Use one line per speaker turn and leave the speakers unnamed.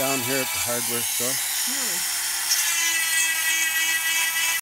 down here at the hardware store.
Really?